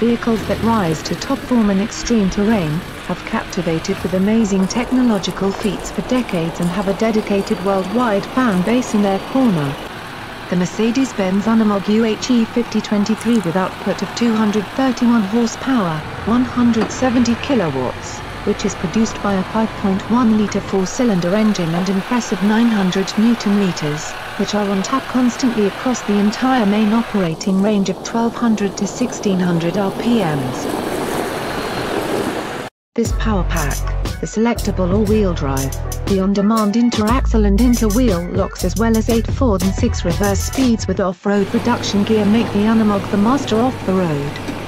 vehicles that rise to top form in extreme terrain, have captivated with amazing technological feats for decades and have a dedicated worldwide fan base in their corner. The Mercedes-Benz Unimog UHE 5023 with output of 231 horsepower, 170 kilowatts, which is produced by a 5.1-litre four-cylinder engine and impressive 900 newton-meters, which are on tap constantly across the entire main operating range of 1200 to 1600 RPMs. This power pack, the selectable all-wheel drive, the on-demand inter-axle and inter-wheel locks as well as 8 forward and 6 reverse speeds with off-road reduction gear make the Unimog the master off the road.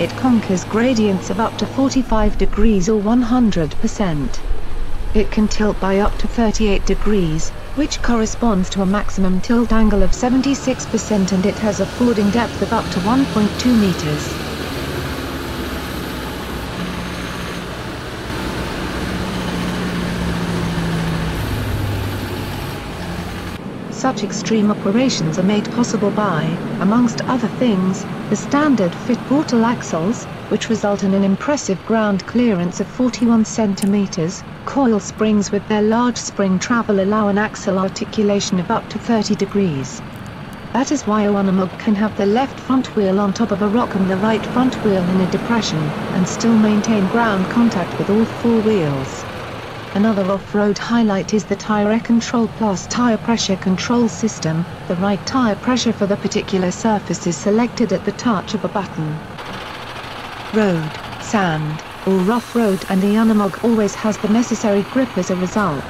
It conquers gradients of up to 45 degrees or 100%. It can tilt by up to 38 degrees, which corresponds to a maximum tilt angle of 76% and it has a fording depth of up to 1.2 meters. Such extreme operations are made possible by, amongst other things, the standard fit Portal axles, which result in an impressive ground clearance of 41 cm, coil springs with their large spring travel allow an axle articulation of up to 30 degrees. That is why a Unimog can have the left front wheel on top of a rock and the right front wheel in a depression, and still maintain ground contact with all four wheels. Another off-road highlight is the Tire Control Plus tire pressure control system, the right tire pressure for the particular surface is selected at the touch of a button. Road, sand, or rough road and the Unimog always has the necessary grip as a result.